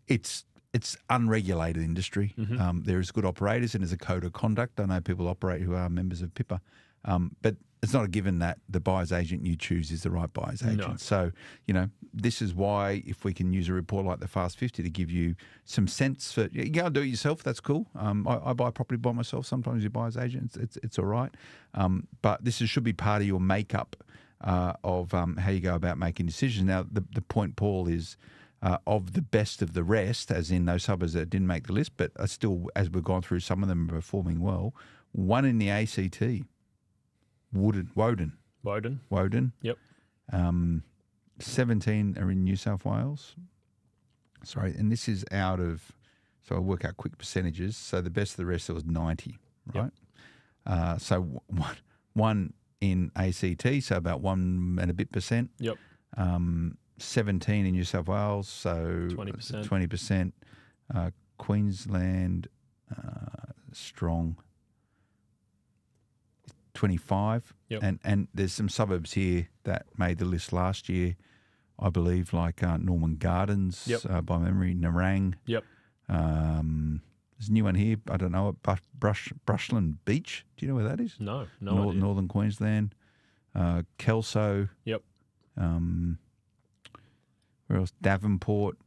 it's it's unregulated industry. Mm-hmm. Um, there's good operators, and there's a code of conduct. I know people operate who are members of PIPA, um, but it's not a given that the buyer's agent you choose is the right buyer's agent. No. So, you know, this is why if we can use a report like the Fast 50 to give you some sense for, you go and do it yourself, that's cool. Um, I, I buy property by myself. Sometimes you buy as agent, it's, it's, it's all right. Um, but this is, should be part of your makeup uh, of um, how you go about making decisions. Now, the, the point, Paul, is uh, of the best of the rest, as in those suburbs that didn't make the list, but are still, as we've gone through, some of them are performing well. One in the ACT, Woden, Woden, Woden. Woden. Yep. Um, 17 are in New South Wales. Sorry, and this is out of, so I'll work out quick percentages. So the best of the rest, there was 90, Yep. right? Uh, so w- one, one in ACT, so about one and a bit percent. Yep. Um, 17 in New South Wales, so 20%. 20%. Uh, Queensland, uh, strong. 25. Yep. And and there's some suburbs here that made the list last year, I believe, like uh, Norman Gardens, Yep. uh, by memory, Nerang. Yep. Um, there's a new one here. I don't know it. Brush, Brush, Brushland Beach. Do you know where that is? No. No. Idea. Northern Queensland. Uh, Kelso. Yep. Um, where else? Davenport.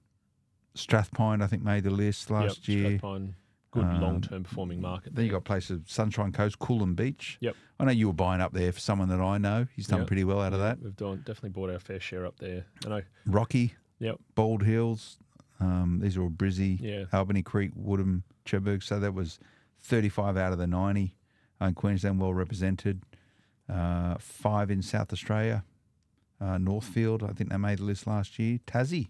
Strathpine, I think, made the list last yep. year. Strathpine, good Um, long-term performing market. Then you got places, Sunshine Coast, Coolum Beach. Yep. I know you were buying up there for someone that I know. He's done Yep. pretty well out of that. We've done definitely bought our fair share up there. I know. Rocky, Yep. Bald Hills. Um, these are all Brizzy, Yeah. Albany Creek, Woodham, Cherbourg. So that was 35 out of the 90. Uh, Queensland well represented. Uh, five in South Australia. Uh, Northfield, I think they made the list last year. Tassie,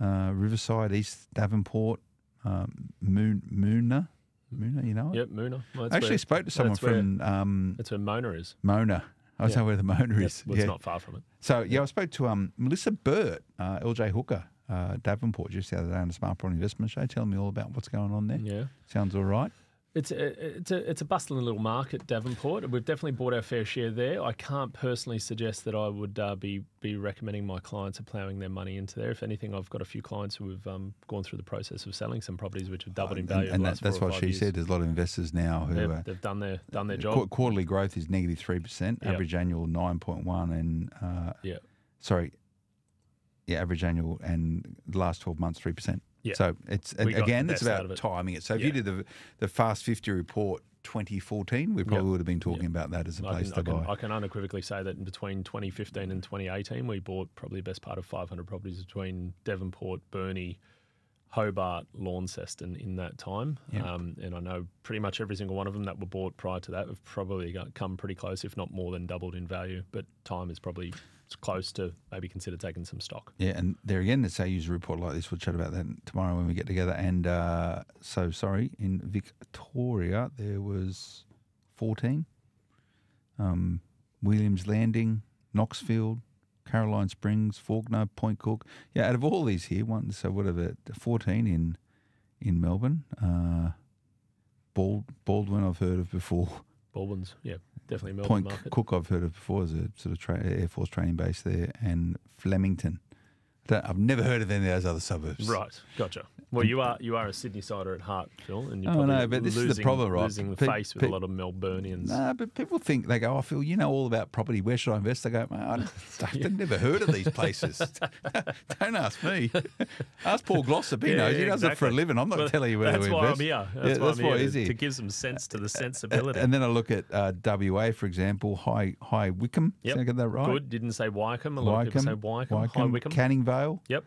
uh, Riverside, East Devonport, um, Moon, Moonah. Moonah, you know it? Yep. Moonah. Well, I actually where, spoke to someone that's where- from um, That's where Mona is. Mona. I don't Yeah. know where the Mona Yep, is. well, yeah. It's not far from it. So yeah, I spoke to um, Melissa Burt, uh, LJ Hooker, uh, Devonport, just the other day on the Smart Property Investment Show, telling me all about what's going on there. Yeah. Sounds all right. It's a, it's a it's a bustling little market, Devonport. We've definitely bought our fair share there. I can't personally suggest that I would uh, be be recommending my clients are ploughing their money into there. If anything, I've got a few clients who have um, gone through the process of selling some properties which have doubled in value. and the that, that's what she years. said. There's a lot of investors now who They've, are they've done their done their Qu- job. quarterly growth is negative three percent. Average annual nine point one, and uh, Yeah. sorry, yeah, average annual and last twelve months three percent. Yeah. So it's We again, it's about it. timing it. So if Yeah. you did the the Fast Fifty report 2014, we probably Yep. would have been talking Yep. about that as a I place can, to I, can, buy. I can unequivocally say that in between 2015 and 2018, we bought probably the best part of 500 properties between Devonport, Burnie, Hobart, Launceston in that time. Yeah. Um, and I know pretty much every single one of them that were bought prior to that have probably come pretty close, if not more than doubled in value. But time is probably close to maybe consider taking some stock. Yeah, and there again, let's say use a report like this. We'll chat about that tomorrow when we get together. And uh, so, sorry, in Victoria, there was 14. Um, Williams Landing, Knoxfield, Caroline Springs, Fawkner, Point Cook. Yeah, out of all these here, one so whatever, 14 in in Melbourne. Uh, Bald, Baldwin, I've heard of before. Baldwin's, yeah, definitely Melbourne Point market. Cook, I've heard of before is a sort of tra- Air Force training base there, and Flemington. Don't- I've never heard of any of those other suburbs. Right, gotcha. Well, you are you are a Sydney sider at heart, Phil, and you're Oh, probably no, but this is the losing, problem, right? losing the Pe- face with pe- a lot of Melburnians. No, but people think they go, "I feel you know all about property. Where should I invest?" They go, "Mate, I don't- [laughs] I've never heard of these places. [laughs] don't ask me. [laughs] Ask Paul Glossop. He Yeah, knows. He yeah, does it for a living. I'm not Well, telling you where to invest. that's to why. I'm here. That's yeah, why that's I'm why here to, to give some sense to the sensibility. And then I look at uh, WA, for example, High High Wycombe. Yep. Did I get that right? Good. Didn't say Wycombe. A lot of people say Wycombe. High Wycombe. Canning Vale. Yep.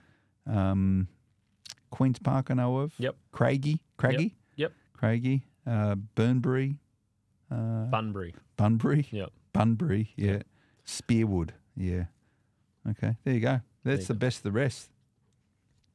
Um, Queens Park, I know of. Yep. Craigie, Craigie, Yep. Craigie, uh, Burnbury, uh, Bunbury. Bunbury, Yep. Bunbury, yeah. Spearwood, yeah. Okay, there you go. That's the go. best of the rest.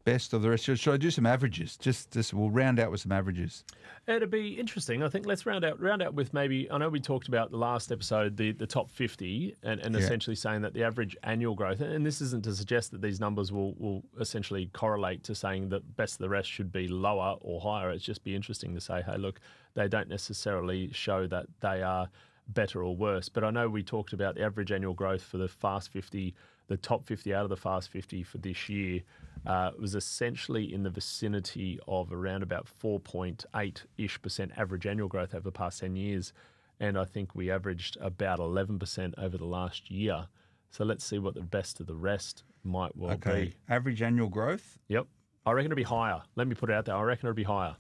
Best of the rest. Should, should I do some averages? Just, just we'll round out with some averages. It'd be interesting. I think let's round out round out with maybe. I know we talked about the last episode, the, the top fifty, and, and Yeah. essentially saying that the average annual growth, and this isn't to suggest that these numbers will will essentially correlate to saying that best of the rest should be lower or higher. It's just be interesting to say, hey, look, they don't necessarily show that they are better or worse. But I know we talked about the average annual growth for the Fast 50, the top 50 out of the Fast 50 for this year uh, was essentially in the vicinity of around about 4.8 ish percent average annual growth over the past 10 years. And I think we averaged about 11% over the last year. So let's see what the best of the rest might well be. Okay, be. average annual growth, Yep. I reckon it'll be higher. Let me put it out there. I reckon it'll be higher.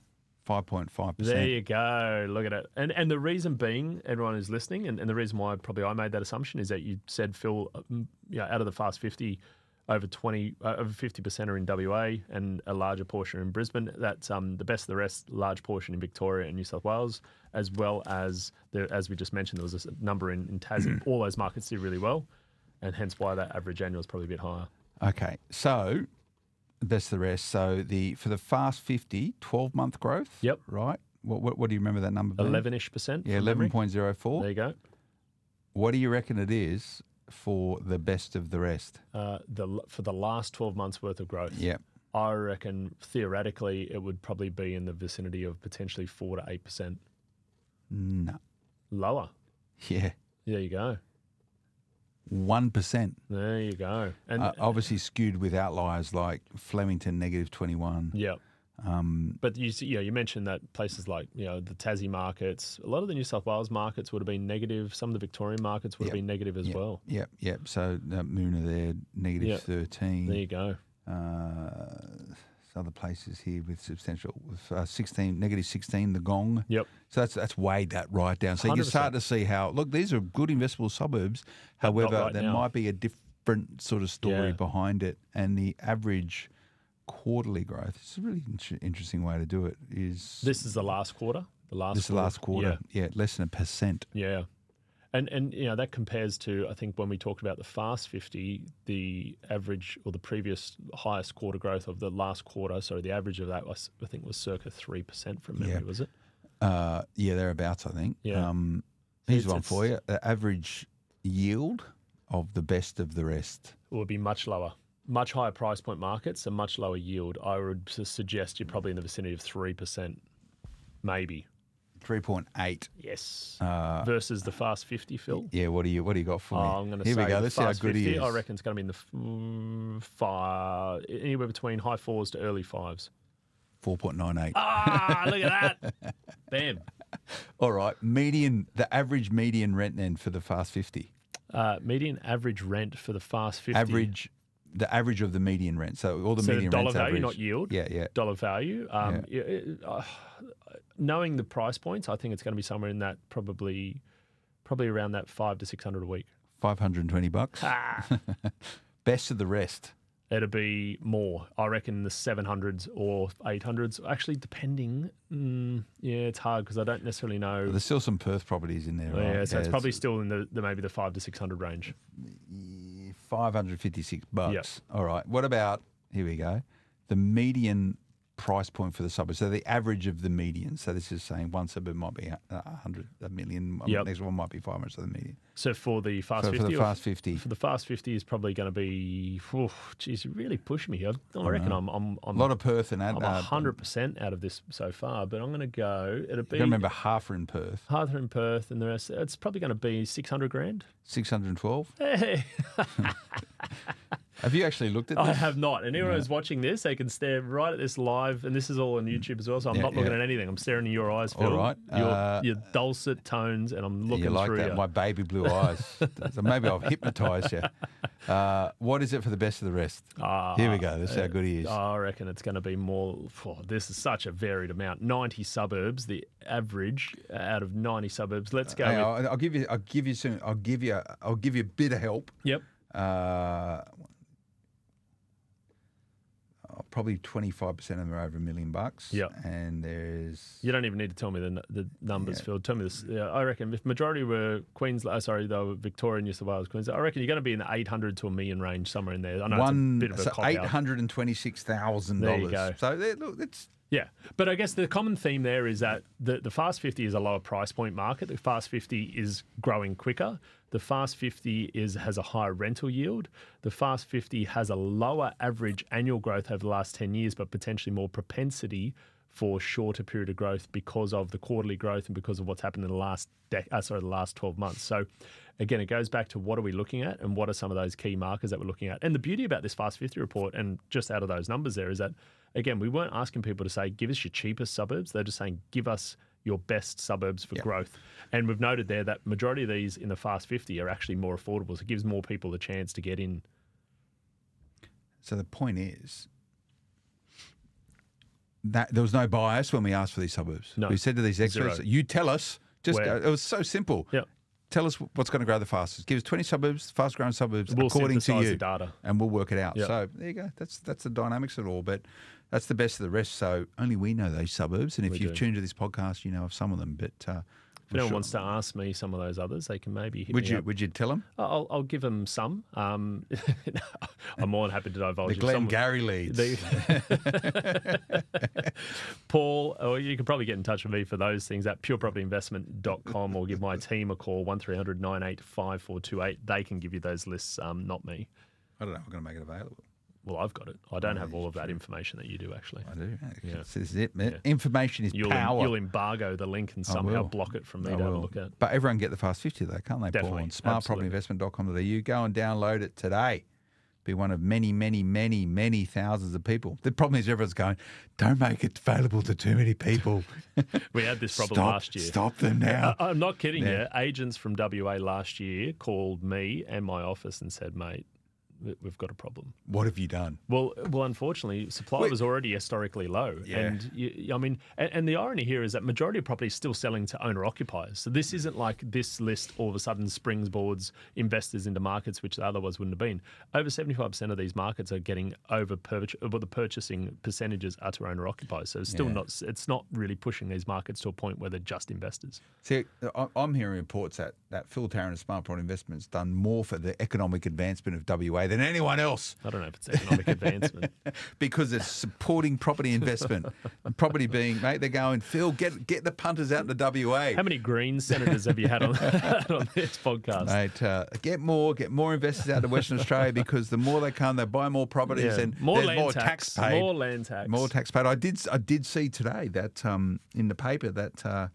Five point five There you go. Look at it. And and the reason being, everyone who's listening, and, and the reason why probably I made that assumption is that you said Phil, um, you know, out of the fast fifty, over twenty, uh, over fifty percent are in WA, and a larger portion in Brisbane. That's um the best of the rest, large portion in Victoria and New South Wales, as well as there, as we just mentioned, there was a number in, in Tassie. [clears throat] All those markets did really well, and hence why that average annual is probably a bit higher. Okay, so best of the rest. So the for the fast 50, 12 month growth. Yep. Right. What, what, what do you remember that number? Eleven ish percent. Yeah, eleven point zero four. There you go. What do you reckon it is for the best of the rest? Uh, the for the last twelve months worth of growth. Yeah. I reckon theoretically it would probably be in the vicinity of potentially four to eight percent No. lower. Yeah. There you go. One percent. There you go. And Uh, obviously skewed with outliers like Flemington negative twenty one. yeah, Um, but you see, yeah, you mentioned that places like you know the Tassie markets, a lot of the New South Wales markets would have been negative. Some of the Victorian markets would have been negative as yep, well. Yep. Yep. So uh, Moonah there negative Yep. thirteen. There you go. uh, other places here with substantial with uh, 16 negative 16 the gong Yep. so that's that's weighed that right down so you can 100%. start to see how look these are good investable suburbs however right there now. might be a different sort of story Yeah. behind it and the average quarterly growth it's a really in- interesting way to do it is This is the last quarter. The last. this is the last quarter yeah. less than a percent Yeah. And and you know that compares to I think when we talked about the fast 50 the average or the previous highest quarter growth of the last quarter sorry the average of that was I think was circa 3% from memory Yeah. was it? uh, yeah thereabouts I think Yeah. um, here's It's- one for you the average yield of the best of the rest would be much lower. Much higher price point markets, a much lower yield. I would suggest you're probably in the vicinity of 3%, maybe. 3.8. Yes. Uh, Versus the Fast 50, Phil. Yeah, what do you what do you got for Oh, me? I'm to Here say we go. Let's see how good 50, he is. I reckon it's going to be in the f- mm, far, anywhere between high fours to early fives. 4.98. Ah, look at that. [laughs] Bam. All right, median the average median rent then for the Fast 50. Uh, median average rent for the Fast 50. Average the average of the median rent. So all the So median dollar rents value, average. not yield. Yeah, yeah. Dollar value. Um, yeah, it- uh, knowing the price points, I think it's going to be somewhere in that probably, probably around that five to six hundred a week. 520 bucks. Ah, [laughs] Best of the rest. it'll be more. I reckon the seven hundreds or eight hundreds. Actually, depending. Mm, yeah, it's hard because I don't necessarily know. There's still some Perth properties in there, yeah, right? so it's probably still in the, the maybe the five to six hundred range. 556 bucks. All right. What about here we go. The median price point for the suburb. So the average of the median. So this is saying one suburb might be a a hundred, a million. Yep. Next one might be five hundred. So the median. So for the fast So fifty, for the fast fifty, for the fast fifty is probably going to be. Oh, geez, you're really pushing me. I, I reckon I'm I'm a lot of Perth and. I'm uh, hundred percent out of this so far, but I'm going to go. It'll You be remember half are in Perth. Harther and Perth, and the rest. It's probably going to be six hundred grand. Six hundred and twelve. [laughs] Hey, [laughs] Have you actually looked at this? I have not. And anyone who's watching this, they can stare right at this live, and this is all on YouTube as well. So I'm Yeah, not looking yeah. at anything. I'm staring in your eyes, All Phil. right, Your, uh, your dulcet tones, and I'm looking you like through that? you. My baby blue so maybe I've hypnotised you. Uh, what is it for the best of the rest? Ah, Here we go. This is how good he is. I reckon it's going to be more. Oh, this is such a varied amount. 90 suburbs, the average out of 90 suburbs. Let's go. Hey, with, I'll, I'll give you. I'll give you some. I'll give you. I'll give you a bit of help. yep. Uh, probably twenty five percent of them are over a million bucks. Yeah. and there's You don't even need to tell me the, the numbers, Yeah. Phil. Tell me this. Yeah, I reckon if majority were Queensland, oh, uh, sorry, they were Victoria, New South Wales, Queensland. I reckon you're going to be in the 800 to a million range somewhere in there. I know one it's a bit of a so cop eight out. hundred and twenty six thousand There you go. So look, it's Yeah, but I guess the common theme there is that the, the Fast 50 is a lower price point market. The Fast 50 is growing quicker. The Fast 50 is has a higher rental yield. The Fast 50 has a lower average annual growth over the last 10 years, but potentially more propensity for shorter period of growth because of the quarterly growth and because of what's happened in the last dec- uh, sorry the last 12 months. So again, it goes back to what are we looking at and what are some of those key markers that we're looking at. And the beauty about this Fast 50 report and just out of those numbers there is that again, we weren't asking people to say give us your cheapest suburbs. They're just saying give us your best suburbs for growth. And we've noted there that majority of these in the Fast 50 are actually more affordable. So it gives more people a chance to get in. so the point is that there was no bias when we asked for these suburbs. No. We said to these experts, Zero. "You tell us." Just go, it was so simple. Yep. Tell us what's going to grow the fastest. Give us 20 suburbs, fast growing suburbs, We'll according to you. data. And we'll work it out. Yep. So there you go. That's that's the dynamics of it all. But that's the best of the rest. So only we know those suburbs. And if We you've do. tuned to this podcast, you know of some of them. But uh, If anyone wants to ask me some of those others, they can maybe hit would me you up. would you tell them? I'll, I'll give them some. Um, [laughs] I'm more than happy to divulge. The Glengarry leads. The- [laughs] Paul, or you can probably get in touch with me for those things at purepropertyinvestment.com or give my [laughs] team a call, 1300 985 428. They can give you those lists, um, not me. I don't know. I'm going to make it available. Well, I've got it. I don't oh, have all of that information that you do, actually. I do. Yeah. This is it. man. Information is You'll, power. you'll embargo the link and somehow block it from me I to have a will. look at. But everyone get the Fast 50 though, can't they, Definitely, Paul? On smartpropertyinvestment.com.au. Go and download it today. Be one of many, many, many, many thousands of people. The problem is everyone's going, don't make it available to too many people. [laughs] We had this problem stop, last year. Stop them now. I- I'm not kidding Yeah. you. Agents from WA last year called me and my office and said, mate, we- we've got a problem. what have you done? Well, well, unfortunately, supply Wait. was already historically low, Yeah. and you, I mean, and, and the irony here is that majority of property is still selling to owner occupiers. So this isn't like this list all of a sudden springboards investors into markets which they otherwise wouldn't have been. Over seventy five percent of these markets are getting over purchase, well, the purchasing percentages are to owner occupiers. So it's still Yeah. not, it's not really pushing these markets to a point where they're just investors. See, I'm hearing reports that, that Phil Tarrant of Smart Property Investments done more for the economic advancement of WA than anyone else. I don't know if it's economic advancement. [laughs] because it's supporting property investment. And [laughs] property being, mate, they're going, Phil, get get the punters out to WA. How many Green senators have you had on, [laughs] on this podcast? Mate, uh, get more, get more investors out to Western Australia because the more they come, they buy more properties Yeah. and more land more tax, tax, paid. more land tax, More tax paid. I did, I did see today that um, in the paper that uh,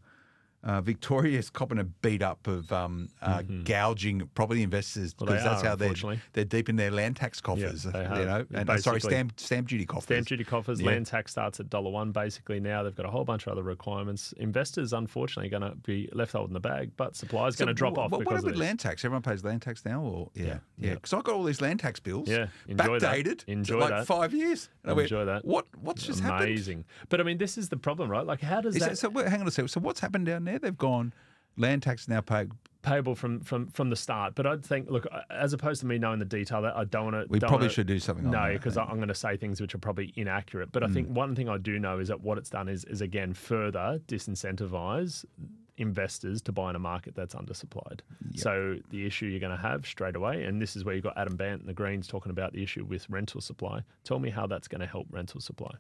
Uh, is copping a beat up of um, uh, gouging property investors Mm-hmm. Well, because that's are, how they're they're deep in their land tax coffers. Yeah, they you have. know, and uh, sorry, stamp stamp duty coffers. Stamp duty coffers, Yeah. land tax starts at dollar one basically now. They've got a whole bunch of other requirements. Investors, unfortunately, are going to be left holding the bag, but supply is So going to drop wh- off What, because about land tax? Everyone pays land tax now, or yeah, Yeah, yeah. yeah. Because I got all these land tax bills. Yeah, enjoy backdated. to Enjoy like that. five years. And I went, Enjoy that. What what's just happened? Amazing. But I mean, this is the problem, right? Like, how does Is that, that, so hang on a second. So what's happened down there? They've gone land tax now paid. payable from from from the start? But I'd think, look, uh, as opposed to me knowing the detail, that I don't want to. We probably should do something No, because. I'm going to say things which are probably inaccurate. But I mm. think one thing I do know is that what it's done is is again further disincentivize investors to buy in a market that's undersupplied. So the issue you're going to have straight away, and this is where you've got Adam Bandt and the Greens talking about the issue with rental supply. Tell me how that's going to help rental supply.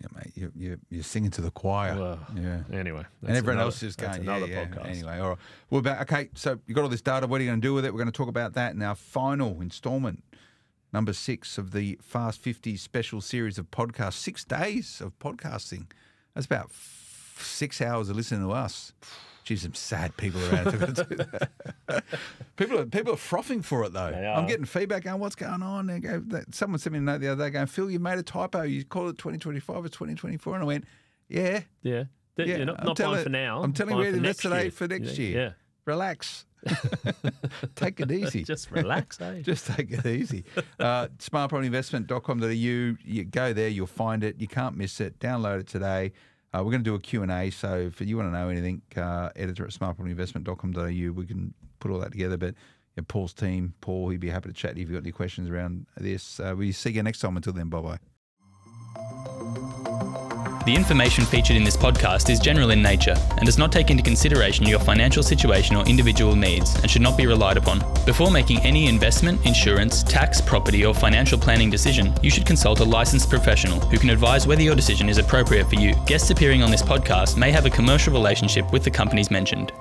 Yeah, mate, you, you, you're singing to the choir. Well, yeah. Anyway, And everyone another- else is going, yeah, another yeah. podcast. Anyway, all right. Well, about, okay, so you got all this data. What are you going to do with it? We're going to talk about that in our final instalment, number six of the Fast 50 special series of podcasts. Six days of podcasting. That's about f- six hours of listening to us. Geez, some sad people around. if gonna do that. [laughs] people, are, people are frothing for it, though. I'm getting feedback going, what's going on? They go, that, someone sent me a note the other day going, Phil, you made a typo. You called it 2025 or 2024. And I went, yeah. Yeah. Yeah, you're not, I'm not telling- buying for now. I'm telling you buying where to for invest next today year. for next Yeah, year. Relax. [laughs] take it easy. [laughs] Just relax, eh? Just take it easy. Uh, smartpropertyinvestment.com.au. You go there, you'll find it. You can't miss it. Download it today. Uh, we're going to do a Q&A, so if you want to know anything, uh, editor at smartpropertyinvestment.com.au, we can put all that together. But yeah, Paul's team, Paul, he'd be happy to chat if you've got any questions around this. Uh, we'll see you next time. Until then, bye-bye. The information featured in this podcast is general in nature and does not take into consideration your financial situation or individual needs and should not be relied upon. Before making any investment, insurance, tax, property, or financial planning decision, you should consult a licensed professional who can advise whether your decision is appropriate for you. Guests appearing on this podcast may have a commercial relationship with the companies mentioned.